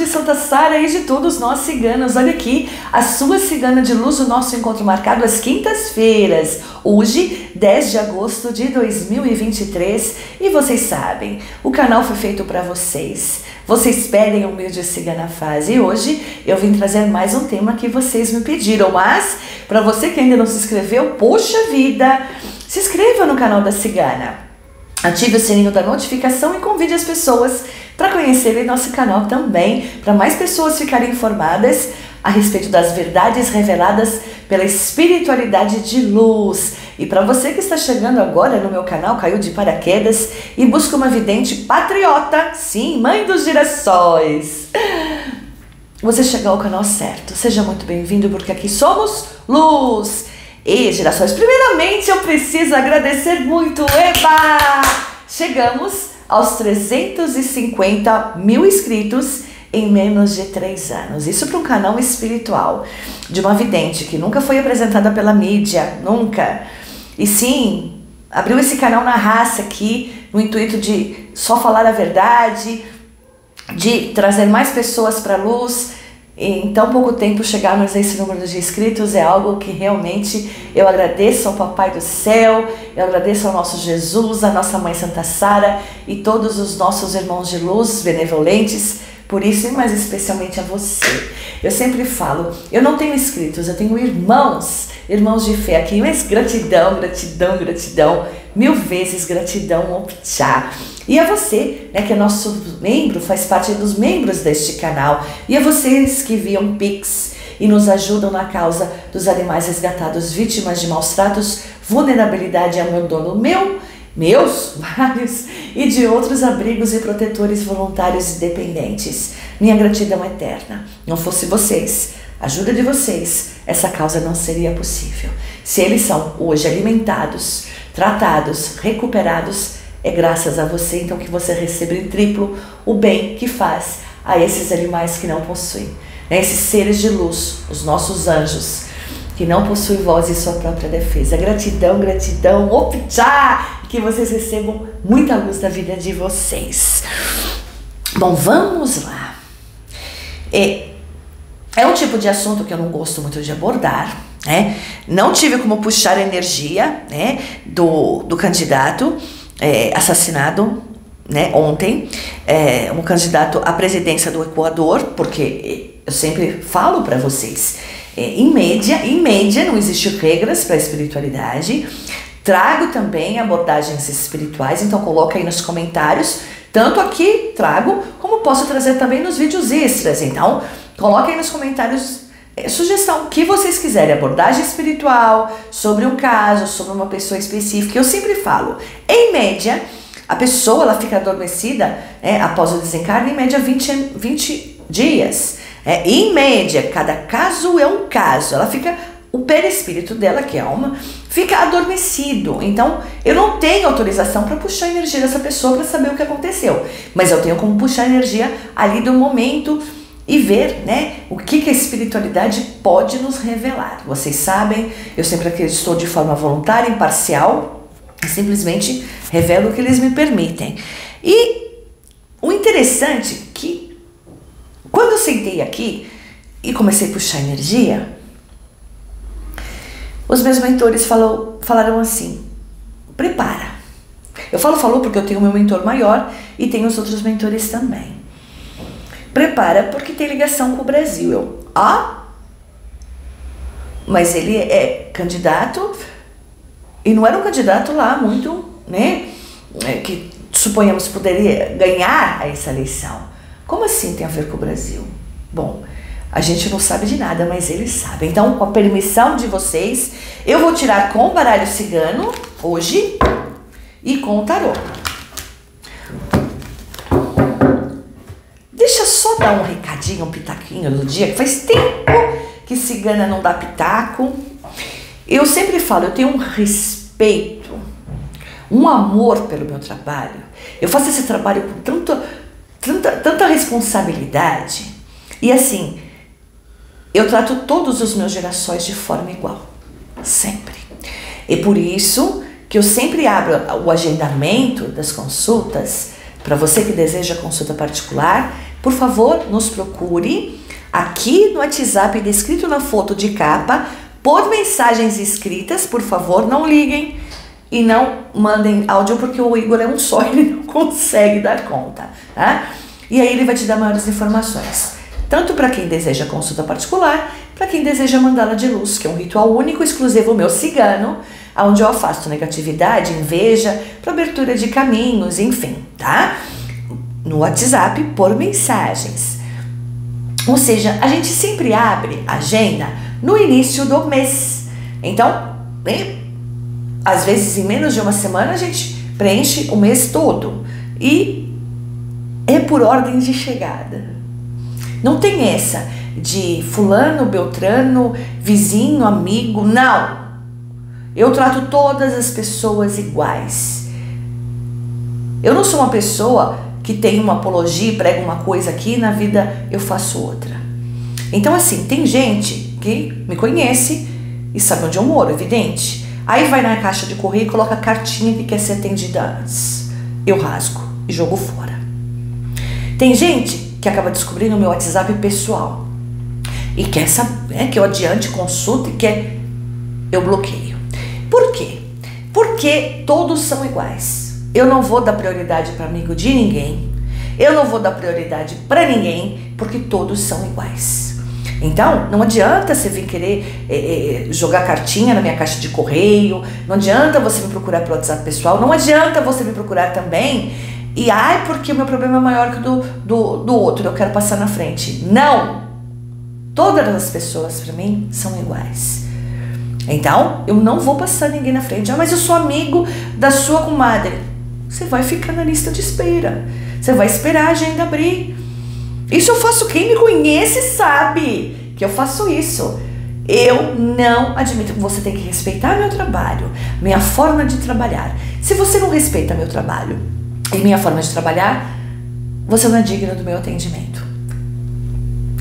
de Santa Sara e de todos nós ciganos. Olha aqui, a sua cigana de luz, o nosso encontro marcado às quintas-feiras. Hoje, 10 de agosto de 2023. E vocês sabem, o canal foi feito para vocês. Vocês pedem Humilde Cigana Faz. E hoje eu vim trazer mais um tema que vocês me pediram. Mas, para você que ainda não se inscreveu, poxa vida, se inscreva no canal da Cigana. Ative o sininho da notificação e convide as pessoas para conhecerem nosso canal também, para mais pessoas ficarem informadas a respeito das verdades reveladas pela espiritualidade de luz. E para você que está chegando agora no meu canal, caiu de paraquedas e busca uma vidente patriota, sim, mãe dos girassóis. Você chegou ao canal certo. Seja muito bem-vindo porque aqui somos luz. E gerações, primeiramente eu preciso agradecer muito, eba! Chegamos aos 350 mil inscritos em menos de três anos. Isso para um canal espiritual de uma vidente que nunca foi apresentada pela mídia, nunca. E sim, abriu esse canal na raça aqui, no intuito de só falar a verdade, de trazer mais pessoas para a luz em tão pouco tempo chegarmos a esse número de inscritos é algo que realmente eu agradeço ao Papai do Céu, eu agradeço ao nosso Jesus, à nossa Mãe Santa Sara e todos os nossos irmãos de luz benevolentes, por isso e mais especialmente a você. Eu sempre falo, eu não tenho inscritos, eu tenho irmãos, irmãos de fé aqui, mas gratidão, gratidão, gratidão, mil vezes gratidão, optchá. E a você, né, que é nosso membro, faz parte dos membros deste canal. E a vocês que viam Pix e nos ajudam na causa dos animais resgatados vítimas de maus tratos, vulnerabilidade e abandono meu, meus, vários, e de outros abrigos e protetores voluntários e dependentes. Minha gratidão eterna. Não fosse vocês, ajuda de vocês, essa causa não seria possível. Se eles são hoje alimentados, tratados, recuperados, é graças a você então que você recebe em triplo o bem que faz a esses animais que não possuem, né? esses seres de luz, os nossos anjos, que não possuem voz e sua própria defesa. Gratidão, gratidão, optá, que vocês recebam muita luz da vida de vocês. Bom, vamos lá. É, é um tipo de assunto que eu não gosto muito de abordar, né? Não tive como puxar a energia né, do, do candidato é, assassinado né, ontem, é, um candidato à presidência do Equador, porque eu sempre falo para vocês, é, em média, em média não existem regras para a espiritualidade. Trago também abordagens espirituais, então coloca aí nos comentários, tanto aqui trago, como posso trazer também nos vídeos extras. Então, coloca aí nos comentários sugestão que vocês quiserem, abordagem espiritual, sobre um caso, sobre uma pessoa específica. Eu sempre falo, em média, a pessoa ela fica adormecida é, após o desencarne, em média 20, 20 dias. É, em média, cada caso é um caso. Ela fica, o perispírito dela, que é alma, fica adormecido. Então, eu não tenho autorização para puxar a energia dessa pessoa para saber o que aconteceu. Mas eu tenho como puxar a energia ali do momento e ver né, o que, que a espiritualidade pode nos revelar. Vocês sabem, eu sempre acredito de forma voluntária, imparcial, simplesmente revelo o que eles me permitem. E o interessante é que quando eu sentei aqui e comecei a puxar energia, os meus mentores falou, falaram assim: prepara. Eu falo, falou porque eu tenho meu mentor maior e tenho os outros mentores também prepara porque tem ligação com o Brasil. Eu, ah, mas ele é candidato e não era um candidato lá muito, né, é, que suponhamos poderia ganhar essa eleição. Como assim tem a ver com o Brasil? Bom, a gente não sabe de nada, mas eles sabem. Então, com a permissão de vocês, eu vou tirar com o baralho cigano hoje e com o tarô. Deixa só dar um recadinho, um pitaquinho do dia, que faz tempo que cigana não dá pitaco. Eu sempre falo, eu tenho um respeito, um amor pelo meu trabalho. Eu faço esse trabalho com tanto, tanta, tanta responsabilidade. E assim, eu trato todos os meus gerações de forma igual. Sempre. E por isso que eu sempre abro o agendamento das consultas para você que deseja consulta particular por favor, nos procure aqui no WhatsApp, descrito na foto de capa, por mensagens escritas, por favor, não liguem e não mandem áudio porque o Igor é um só, ele não consegue dar conta, tá? E aí ele vai te dar maiores informações, tanto para quem deseja consulta particular, para quem deseja mandala de luz, que é um ritual único exclusivo meu cigano, onde eu afasto negatividade, inveja, para abertura de caminhos, enfim, tá? No WhatsApp por mensagens. Ou seja, a gente sempre abre a agenda no início do mês. Então, às vezes em menos de uma semana a gente preenche o mês todo e é por ordem de chegada. Não tem essa de fulano, beltrano, vizinho, amigo, não. Eu trato todas as pessoas iguais. Eu não sou uma pessoa que tem uma apologia, prega uma coisa aqui, na vida eu faço outra. Então, assim, tem gente que me conhece e sabe onde eu moro, evidente. Aí vai na caixa de correio e coloca a cartinha que quer ser atendida antes. Eu rasgo e jogo fora. Tem gente que acaba descobrindo o meu WhatsApp pessoal e quer saber né, que eu adiante consulta e quer eu bloqueio. Por quê? Porque todos são iguais. Eu não vou dar prioridade para amigo de ninguém. Eu não vou dar prioridade para ninguém, porque todos são iguais. Então, não adianta você vir querer é, é, jogar cartinha na minha caixa de correio, não adianta você me procurar pelo WhatsApp pessoal, não adianta você me procurar também e ai, porque o meu problema é maior que o do, do, do outro, eu quero passar na frente. Não! Todas as pessoas para mim são iguais. Então, eu não vou passar ninguém na frente. Ah, mas eu sou amigo da sua comadre. Você vai ficar na lista de espera. Você vai esperar a agenda abrir. Isso eu faço. Quem me conhece sabe que eu faço isso. Eu não admito. Você tem que respeitar meu trabalho, minha forma de trabalhar. Se você não respeita meu trabalho e minha forma de trabalhar, você não é digno do meu atendimento.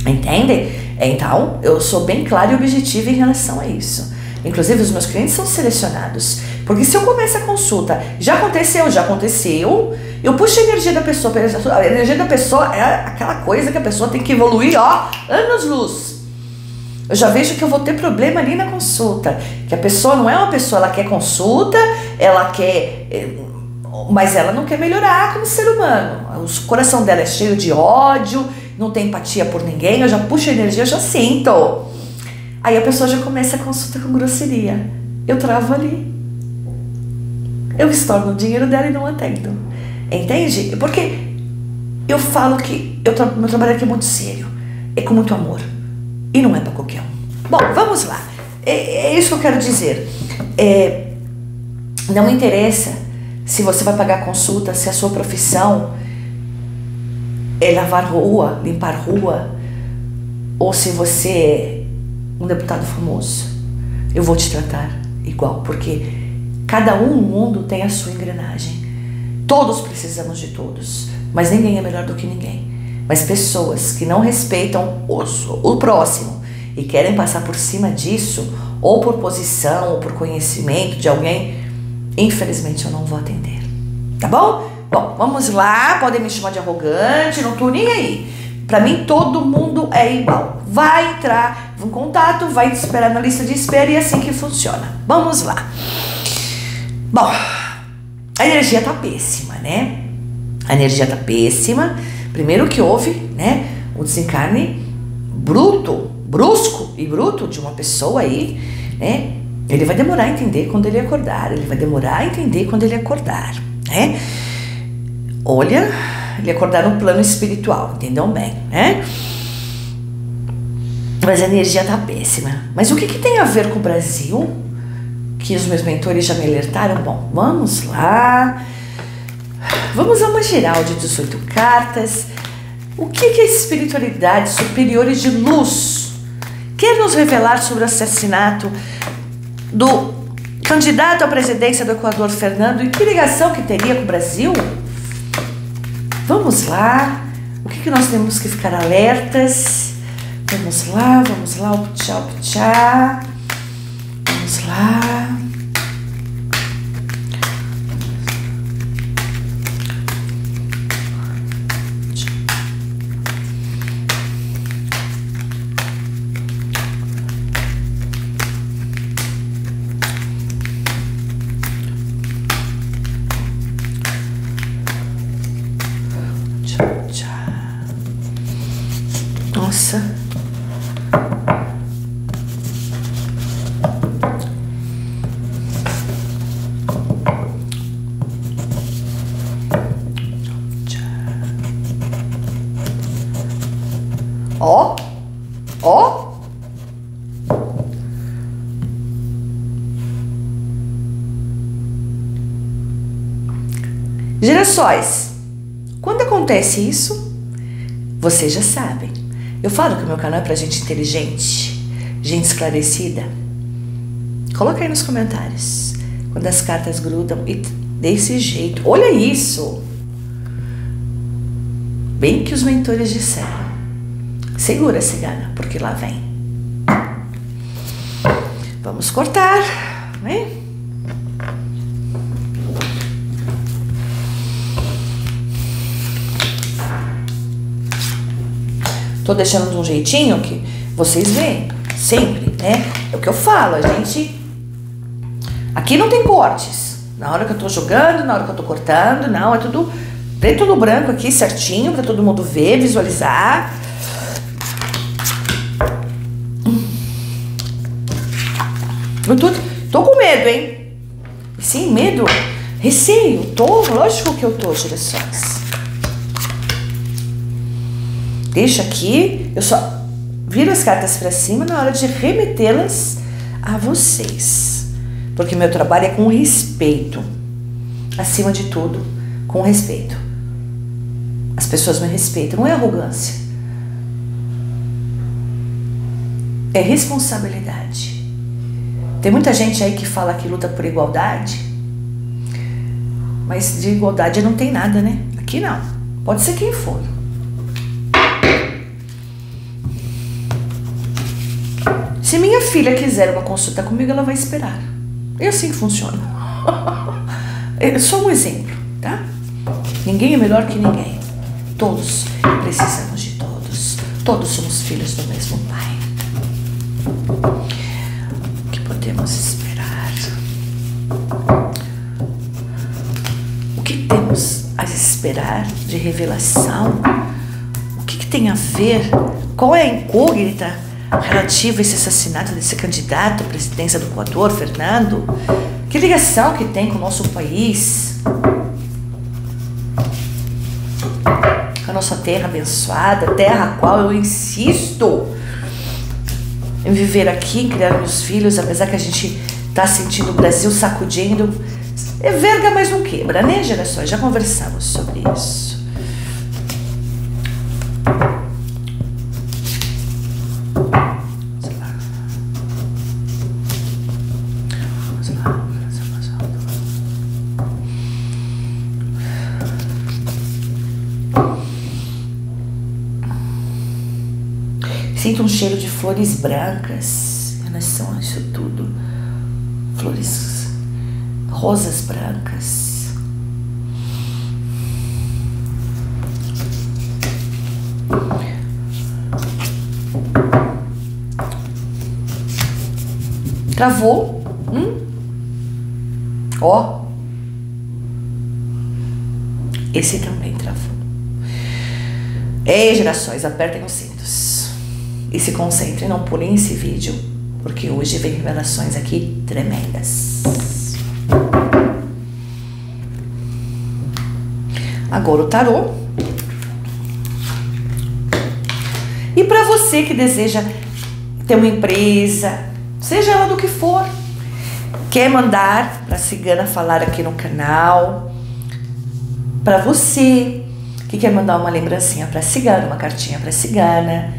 Entende? Então, eu sou bem claro e objetivo em relação a isso. Inclusive, os meus clientes são selecionados. Porque se eu começo a consulta, já aconteceu, já aconteceu, eu puxo a energia da pessoa. A energia da pessoa é aquela coisa que a pessoa tem que evoluir, ó, anos-luz. Eu já vejo que eu vou ter problema ali na consulta. Que a pessoa não é uma pessoa, ela quer consulta, ela quer. Eh, mas ela não quer melhorar como ser humano. O coração dela é cheio de ódio, não tem empatia por ninguém. Eu já puxo a energia, eu já sinto. Aí a pessoa já começa a consulta com grosseria. Eu travo ali. Eu estorno o dinheiro dela e não atendo. Entende? Porque eu falo que eu tra meu trabalho aqui é muito sério. É com muito amor. E não é para qualquer um. Bom, vamos lá. É, é isso que eu quero dizer. É, não interessa se você vai pagar consulta, se a sua profissão é lavar rua, limpar rua, ou se você é um deputado famoso. Eu vou te tratar igual, porque cada um no mundo tem a sua engrenagem. Todos precisamos de todos, mas ninguém é melhor do que ninguém. Mas pessoas que não respeitam os, o próximo e querem passar por cima disso, ou por posição, ou por conhecimento de alguém, infelizmente eu não vou atender. Tá bom? Bom, vamos lá, podem me chamar de arrogante, não tô nem aí. Para mim todo mundo é igual. Vai entrar um contato, vai esperar na lista de espera e é assim que funciona. Vamos lá. Bom, a energia tá péssima, né? A energia tá péssima. Primeiro que houve, né, o desencarne bruto, brusco e bruto de uma pessoa aí, né? Ele vai demorar a entender quando ele acordar, ele vai demorar a entender quando ele acordar, né? Olha, ele acordar no plano espiritual, entendam bem, né? Mas a energia tá péssima. Mas o que, que tem a ver com o Brasil? Que os meus mentores já me alertaram? Bom, vamos lá. Vamos a uma geral de 18 cartas. O que, que a espiritualidade superiores de luz quer nos revelar sobre o assassinato do candidato à presidência do Equador, Fernando, e que ligação que teria com o Brasil? Vamos lá. O que, que nós temos que ficar alertas? Vamos lá, vamos lá, o tchau, tchau. Vamos lá. Girassóis. Quando acontece isso, vocês já sabem. Eu falo que o meu canal é pra gente inteligente, gente esclarecida. Coloca aí nos comentários. Quando as cartas grudam e desse jeito. Olha isso! Bem que os mentores disseram. Segura, cigana, porque lá vem. Vamos cortar, né? Tô deixando de um jeitinho que vocês veem, sempre, né? É o que eu falo, a gente. Aqui não tem cortes. Na hora que eu tô jogando, na hora que eu tô cortando, não, é tudo preto no branco aqui, certinho, para todo mundo ver, visualizar. Eu tô, tô com medo, hein? Sim, medo, receio, tô, lógico que eu tô, direções. Deixa aqui, eu só viro as cartas para cima na hora de remetê-las a vocês. Porque meu trabalho é com respeito. Acima de tudo, com respeito. As pessoas me respeitam, não é arrogância. É responsabilidade. Tem muita gente aí que fala que luta por igualdade, mas de igualdade não tem nada, né? Aqui não. Pode ser quem for. Se minha filha quiser uma consulta comigo, ela vai esperar. É assim que funciona. É só um exemplo, tá? Ninguém é melhor que ninguém. Todos precisamos de todos. Todos somos filhos do mesmo Pai. O que podemos esperar? O que temos a esperar de revelação? O que, que tem a ver? Qual é a incógnita? Relativo a esse assassinato desse candidato à presidência do Equador, Fernando? Que ligação que tem com o nosso país? Com a nossa terra abençoada, terra a qual eu insisto em viver aqui, criar meus filhos, apesar que a gente tá sentindo o Brasil sacudindo. É verga, mas não quebra, né, gerações? Já conversamos sobre isso. Flores brancas. Elas são isso tudo. Flores, rosas brancas. Travou? Hum? Ó. Esse também travou. Ei, gerações, apertem os cintos e se concentre, não pulem esse vídeo, porque hoje vem revelações aqui tremendas. Agora o tarô. E para você que deseja ter uma empresa, seja ela do que for, quer mandar para a cigana falar aqui no canal, para você que quer mandar uma lembrancinha para a cigana, uma cartinha para a cigana,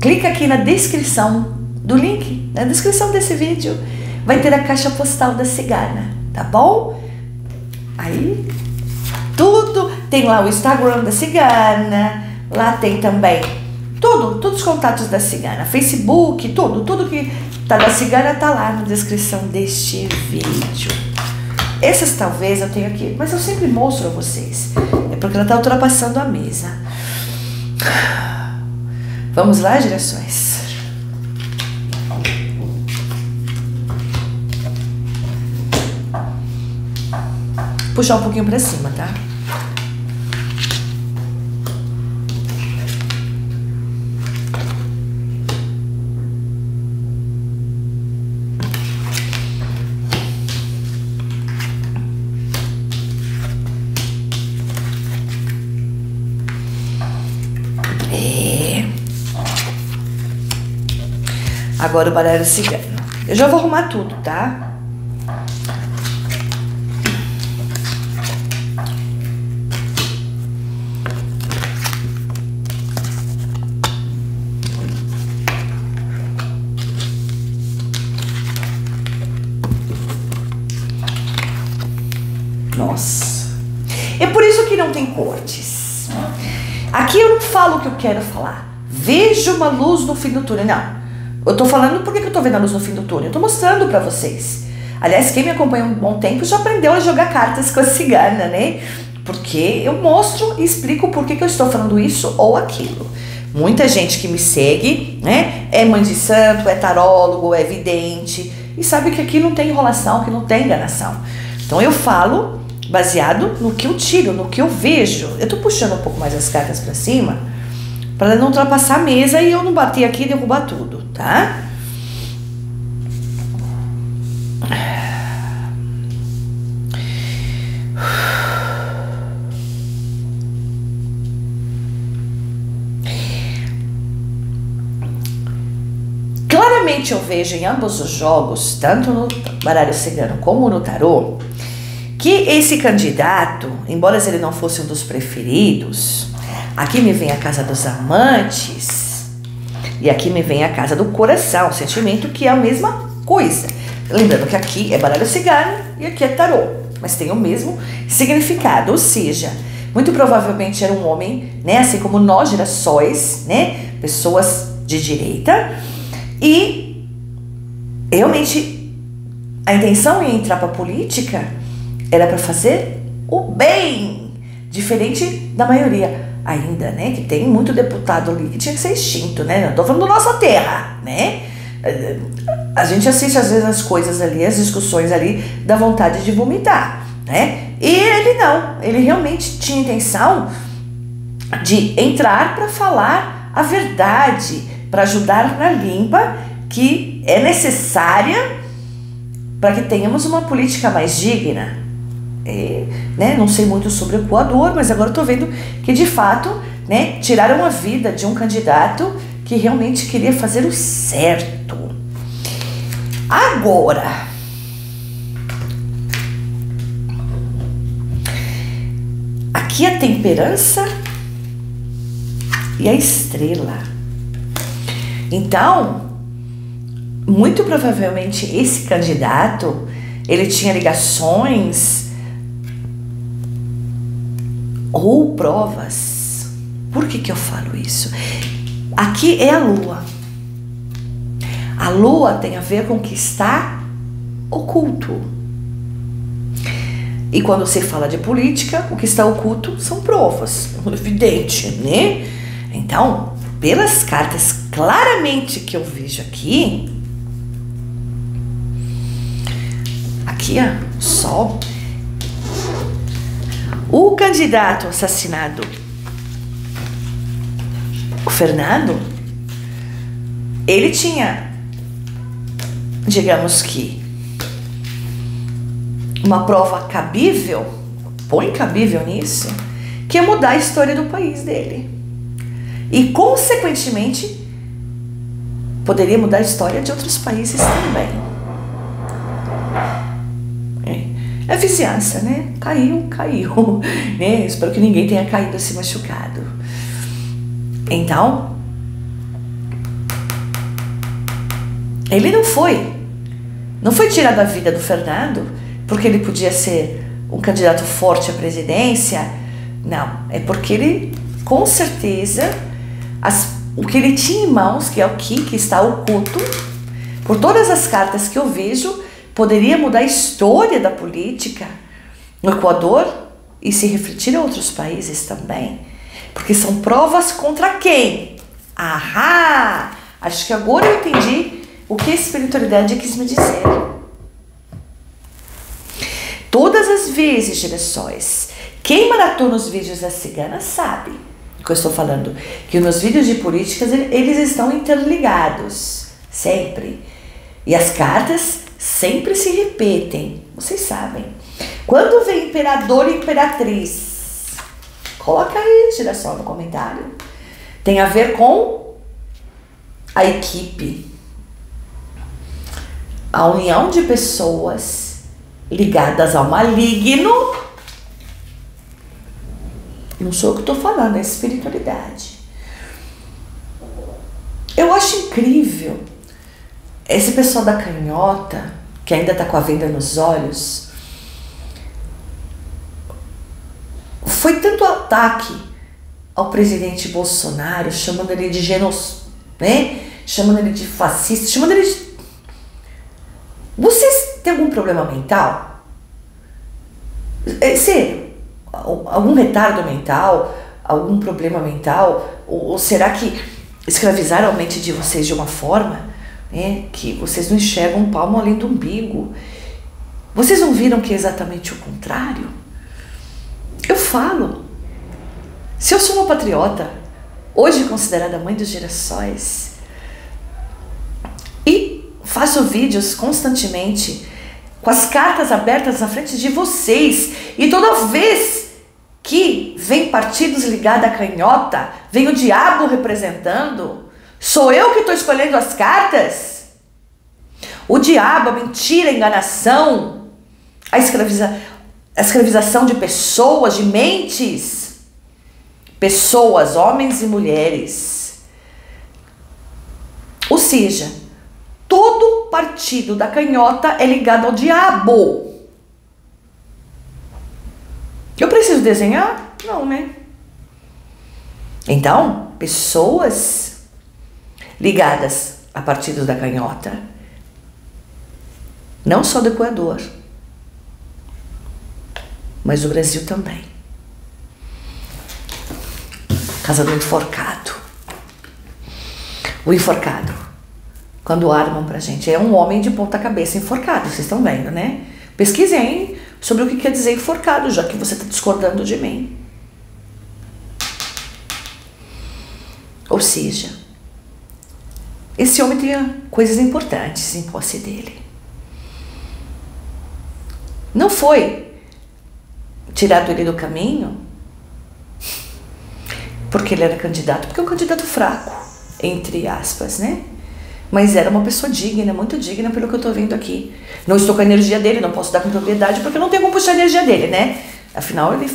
Clica aqui na descrição do link, na descrição desse vídeo, vai ter a caixa postal da cigana, tá bom? Aí, tudo, tem lá o Instagram da cigana, lá tem também tudo, todos os contatos da cigana, Facebook, tudo, tudo que tá da cigana tá lá na descrição deste vídeo. Essas talvez eu tenha aqui, mas eu sempre mostro a vocês. É porque ela tá ultrapassando a mesa. Vamos lá, direções. Puxar um pouquinho para cima, tá? Agora o baralho cigano. Eu já vou arrumar tudo, tá? Nossa. É por isso que não tem cortes. Aqui eu não falo o que eu quero falar. Vejo uma luz no fim do túnel. Não. Eu tô falando por que eu tô vendo a luz no fim do túnel. Eu tô mostrando para vocês. Aliás, quem me acompanha um bom tempo já aprendeu a jogar cartas com a cigana, né? Porque eu mostro e explico por que, que eu estou falando isso ou aquilo. Muita gente que me segue, né? É mãe de santo, é tarólogo, é vidente e sabe que aqui não tem enrolação, que não tem enganação. Então eu falo baseado no que eu tiro, no que eu vejo. Eu tô puxando um pouco mais as cartas para cima para não ultrapassar a mesa e eu não bater aqui e derrubar tudo, tá? Claramente eu vejo em ambos os jogos, tanto no baralho cigano como no tarô, que esse candidato, embora ele não fosse um dos preferidos, aqui me vem a casa dos amantes. E aqui me vem a casa do coração, sentimento que é a mesma coisa. Lembrando que aqui é baralho cigano e aqui é tarô, mas tem o mesmo significado, ou seja, muito provavelmente era um homem, né, assim como nós girassóis, né, pessoas de direita, e realmente a intenção em entrar para política era para fazer o bem, diferente da maioria ainda, né? Que tem muito deputado ali que tinha que ser extinto, né? Não tô falando da nossa terra, né? A gente assiste às vezes as coisas ali, as discussões ali, dá vontade de vomitar, né? E ele não, ele realmente tinha intenção de entrar para falar a verdade, para ajudar na limpa que é necessária para que tenhamos uma política mais digna, é, né, não sei muito sobre o Equador, mas agora estou vendo que de fato né, tiraram a vida de um candidato que realmente queria fazer o certo. Agora, aqui a temperança e a estrela. Então, muito provavelmente esse candidato ele tinha ligações ou provas. Por que, que eu falo isso? Aqui é a lua. A lua tem a ver com o que está oculto. E quando você fala de política, o que está oculto são provas, evidente, né? Então, pelas cartas claramente que eu vejo aqui, aqui, ó, Sol, o candidato assassinado, o Fernando, ele tinha, digamos que, uma prova cabível, põe cabível nisso, que é mudar a história do país dele. E, consequentemente, poderia mudar a história de outros países também. Vizinhança, né? Caiu, caiu. Né? Espero que ninguém tenha caído assim machucado. Então, ele não foi. Não foi tirado a vida do Fernando porque ele podia ser um candidato forte à presidência. Não, é porque ele, com certeza, as, o que ele tinha em mãos, que é o que, que está oculto, por todas as cartas que eu vejo, poderia mudar a história da política no Equador e se refletir em outros países também. Porque são provas contra quem? Ahá! Acho que agora eu entendi o que a espiritualidade quis me dizer. Todas as vezes, gerações, quem maratona os vídeos da cigana sabe o que eu estou falando. Que nos vídeos de políticas eles estão interligados, sempre. E as cartas sempre se repetem, vocês sabem. Quando vem imperador e imperatriz, coloca aí, tira só no comentário. Tem a ver com a equipe. a união de pessoas ligadas ao maligno. Não sou eu que estou falando, é espiritualidade. Eu acho incrível esse pessoal da canhota, que ainda está com a venda nos olhos, foi tanto ataque ao presidente Bolsonaro, chamando ele de genocídio, né? chamando ele de fascista, chamando ele de. Vocês têm algum problema mental? É, sério, algum retardo mental, algum problema mental? Ou, ou será que escravizaram a mente de vocês de uma forma né, que vocês não enxergam um palmo além do umbigo? Vocês não viram que é exatamente o contrário? Eu falo. Se eu sou uma patriota, hoje considerada mãe dos gerações, e faço vídeos constantemente com as cartas abertas na frente de vocês, e toda vez que vem partidos ligados à canhota, vem o diabo representando, sou eu que estou escolhendo as cartas? O diabo, a mentira, a enganação, a, escraviza, a escravização de pessoas, de mentes, pessoas, homens e mulheres. Ou seja, todo partido da canhota é ligado ao diabo. Eu preciso desenhar? Não, né? Então, pessoas ligadas a partidos da canhota, não só do Equador, mas do Brasil também. Casa do enforcado. O enforcado, quando armam pra gente, é um homem de ponta cabeça enforcado, vocês estão vendo, né? Pesquisem sobre o que quer dizer enforcado, já que você está discordando de mim. Ou seja, esse homem tinha coisas importantes em posse dele. Não foi tirado ele do caminho porque ele era candidato, porque é um candidato fraco, entre aspas, né? Mas era uma pessoa digna, muito digna pelo que eu estou vendo aqui. Não estou com a energia dele, não posso dar com propriedade porque não tenho como puxar a energia dele, né? Afinal, ele.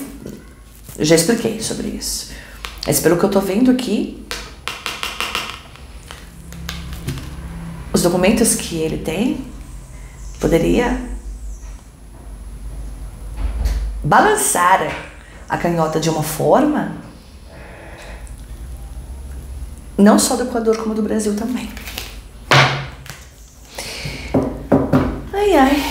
Eu já expliquei sobre isso. Mas pelo que eu estou vendo aqui, documentos que ele tem, poderia balançar a canhota de uma forma, não só do Equador, como do Brasil também. Ai, ai.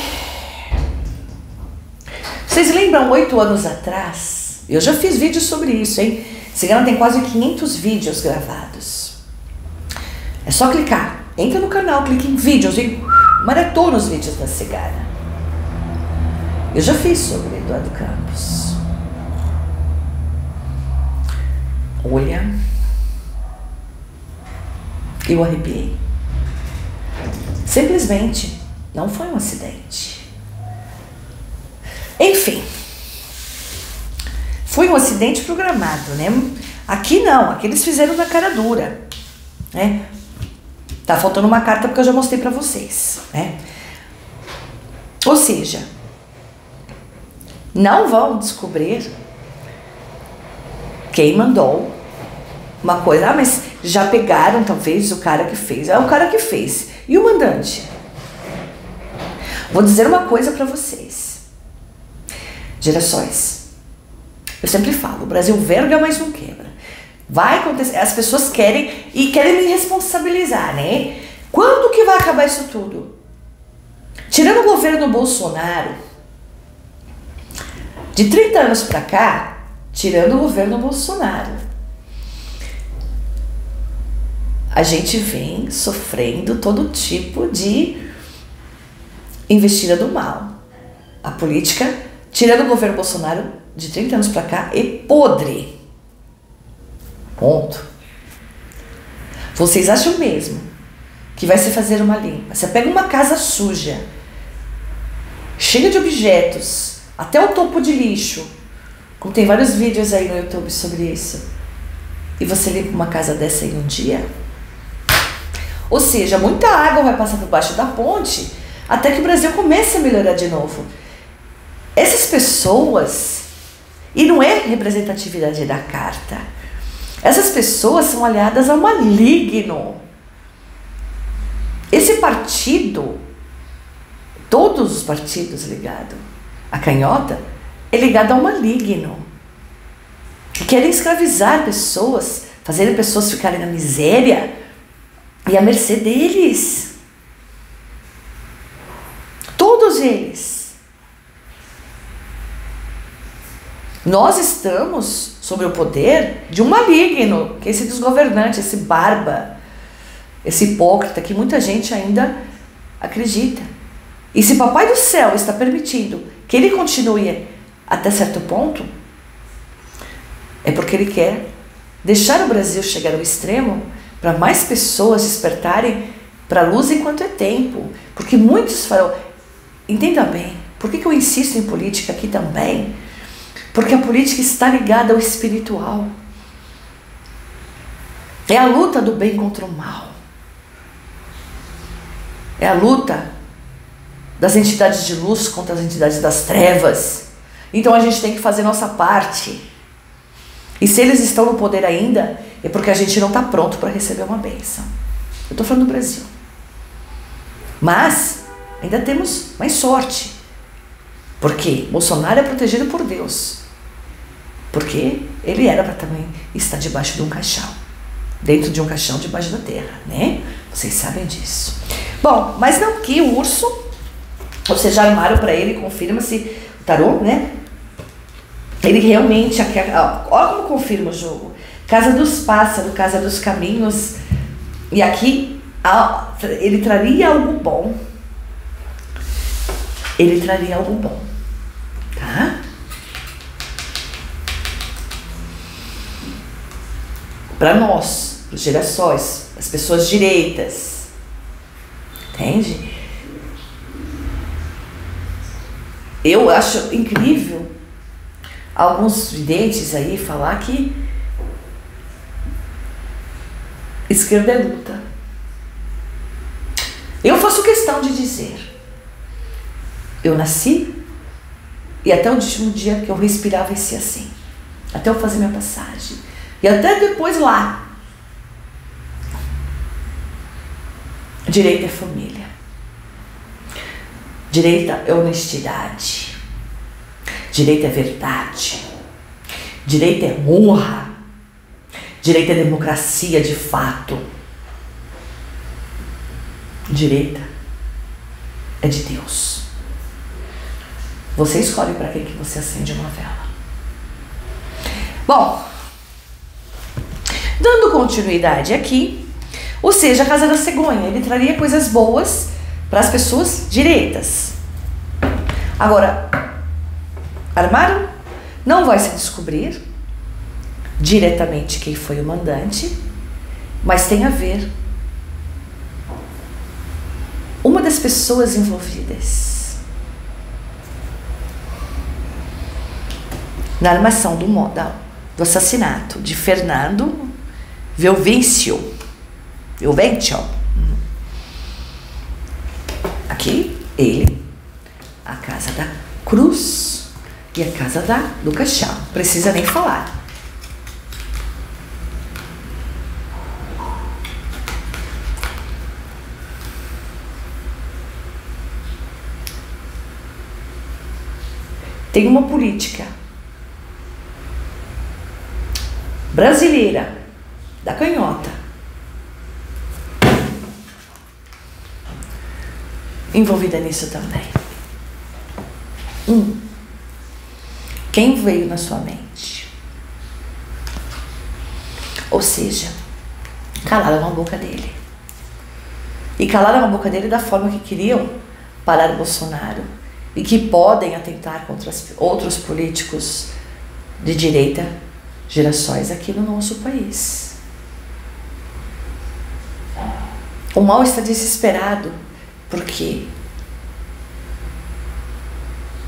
Vocês lembram oito anos atrás? Eu já fiz vídeos sobre isso, hein? Cigana tem quase 500 vídeos gravados. É só clicar. Entra no canal, clique em vídeos e maratona os vídeos da Cigana. Eu já fiz sobre Eduardo Campos. Olha, eu arrepiei. Simplesmente não foi um acidente. Enfim, foi um acidente programado, né? Aqui não, aqui eles fizeram na cara dura, né? Tá faltando uma carta porque eu já mostrei para vocês, né? Ou seja, não vão descobrir quem mandou uma coisa. Ah, mas já pegaram talvez o cara que fez. É o cara que fez. E o mandante? Vou dizer uma coisa para vocês. Gerações. Eu sempre falo, o Brasil verga, mas não quebra. Vai acontecer, as pessoas querem e querem me responsabilizar, né? Quando que vai acabar isso tudo? Tirando o governo Bolsonaro, de 30 anos para cá, tirando o governo Bolsonaro, a gente vem sofrendo todo tipo de investida do mal. A política, tirando o governo Bolsonaro de 30 anos para cá, é podre. Ponto. Vocês acham mesmo que vai se fazer uma limpa? Você pega uma casa suja, cheia de objetos, até o topo de lixo, como tem vários vídeos aí no YouTube sobre isso, e você limpa uma casa dessa em um dia? Ou seja, muita água vai passar por baixo da ponte até que o Brasil comece a melhorar de novo. Essas pessoas, e não é representatividade da carta, essas pessoas são aliadas ao maligno. Esse partido, todos os partidos ligados à canhota, é ligado ao maligno. Que querem escravizar pessoas, fazerem pessoas ficarem na miséria e à mercê deles. Todos eles. Nós estamos sob o poder de um maligno, que é esse desgovernante, esse barba, esse hipócrita que muita gente ainda acredita. E se Papai do Céu está permitindo que ele continue até certo ponto, é porque ele quer deixar o Brasil chegar ao extremo para mais pessoas despertarem para a luz enquanto é tempo. Porque muitos falam, entenda bem, por que, que eu insisto em política aqui também? Porque a política está ligada ao espiritual. É a luta do bem contra o mal. É a luta das entidades de luz contra as entidades das trevas. Então a gente tem que fazer nossa parte. E se eles estão no poder ainda, é porque a gente não está pronto para receber uma bênção. Eu estou falando do Brasil. Mas ainda temos mais sorte. Porque Bolsonaro é protegido por Deus. Porque ele era para também estar debaixo de um caixão. Dentro de um caixão debaixo da terra, né? Vocês sabem disso. Bom, mas não que o urso, ou seja, armaram para ele, confirma-se o tarô, né? Ele realmente, olha como confirma o jogo. Casa dos pássaros, casa dos caminhos. E aqui ele traria algo bom. Ele traria algo bom. Para nós, os gerações, as pessoas direitas, Entende? Eu acho incrível alguns videntes aí falar que esquerda é luta. Eu faço questão de dizer, eu nasci e até o último dia que eu respirava ia ser assim, até eu fazer minha passagem. E até depois lá, Direito é família. Direito é honestidade. Direito é verdade. Direito é honra. Direito é democracia de fato. Direita é de Deus. Você escolhe para que, que você acende uma vela. Bom, dando continuidade aqui, ou seja, a casa da cegonha, ele traria coisas boas para as pessoas direitas. Agora, armaram? Não vai se descobrir diretamente quem foi o mandante, mas tem a ver uma das pessoas envolvidas na armação do, do assassinato de Fernando Velvíncio o Venture. Aqui, ele, a casa da cruz e a casa da, do caixão. Precisa nem falar. Tem uma política brasileira da canhota envolvida nisso também. Um, quem veio na sua mente? Ou seja, calaram a boca dele. E calaram a boca dele da forma que queriam parar o Bolsonaro e que podem atentar contra outros políticos de direita gerações aqui no nosso país. O mal está desesperado porque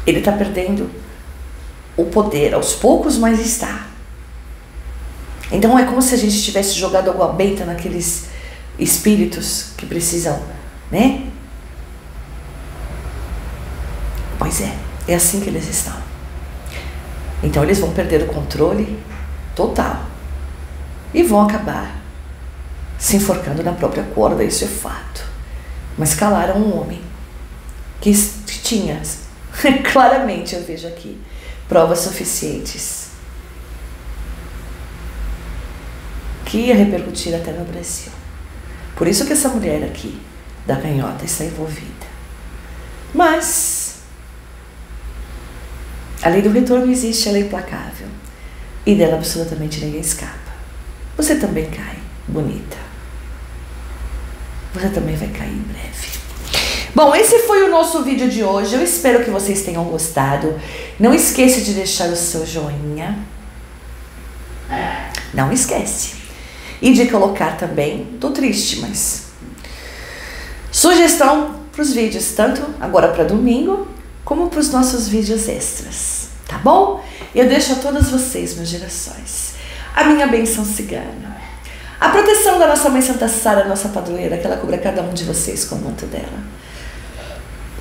ele está perdendo o poder aos poucos, mas está. Então é como se a gente tivesse jogado água benta naqueles espíritos que precisam, né? Pois é, é assim que eles estão. Então eles vão perder o controle total e vão acabar se enforcando na própria corda, isso é fato. Mas calaram um homem que tinha, claramente eu vejo aqui, provas suficientes que ia repercutir até no Brasil. Por isso que essa mulher aqui, da canhota, está envolvida. Mas a lei do retorno existe, ela é implacável. E dela absolutamente ninguém escapa. Você também cai, bonita. Você também vai cair em breve. Bom, esse foi o nosso vídeo de hoje. Eu espero que vocês tenham gostado. Não esqueça de deixar o seu joinha. Não esquece. E de colocar também, tô triste, mas sugestão para os vídeos, tanto agora para domingo, como para os nossos vídeos extras, tá bom? Eu deixo a todas vocês, meus gerações, a minha benção cigana. A proteção da nossa Mãe Santa Sara, nossa padroeira, que ela cubra cada um de vocês com o manto dela.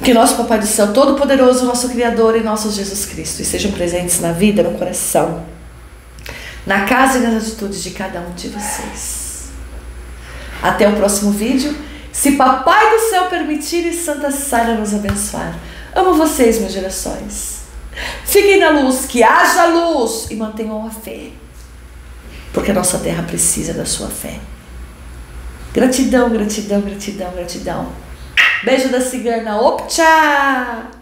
Que nosso Papai do Céu Todo-Poderoso, nosso Criador e nosso Jesus Cristo estejam presentes na vida, no coração, na casa e nas atitudes de cada um de vocês. Até o próximo vídeo. Se Papai do Céu permitir e Santa Sara nos abençoar. Amo vocês, meus gerações. Fiquem na luz, que haja luz e mantenham a fé. Porque a nossa terra precisa da sua fé. Gratidão, gratidão, gratidão, gratidão. Beijo da cigana. Opcha!